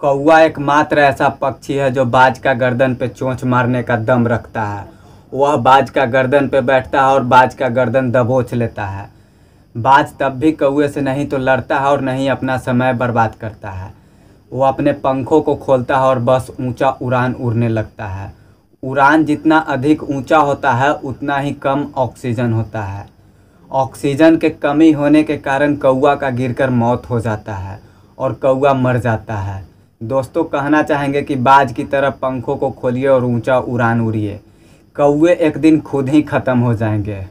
कौवा एकमात्र ऐसा पक्षी है जो बाज का गर्दन पे चोंच मारने का दम रखता है। वह बाज का गर्दन पे बैठता है और बाज का गर्दन दबोच लेता है। बाज तब भी कौए से नहीं तो लड़ता है और नहीं अपना समय बर्बाद करता है। वो अपने पंखों को खोलता है और बस ऊँचा उड़ान उड़ने लगता है। उड़ान जितना अधिक ऊँचा होता है, उतना ही कम ऑक्सीजन होता है। ऑक्सीजन के कमी होने के कारण कौआ का गिरकर मौत हो जाता है और कौआ मर जाता है। दोस्तों, कहना चाहेंगे कि बाज की तरह पंखों को खोलिए और ऊँचा उड़ान उड़िए। कौए एक दिन खुद ही ख़त्म हो जाएँगे।